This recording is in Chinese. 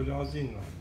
不就要进来？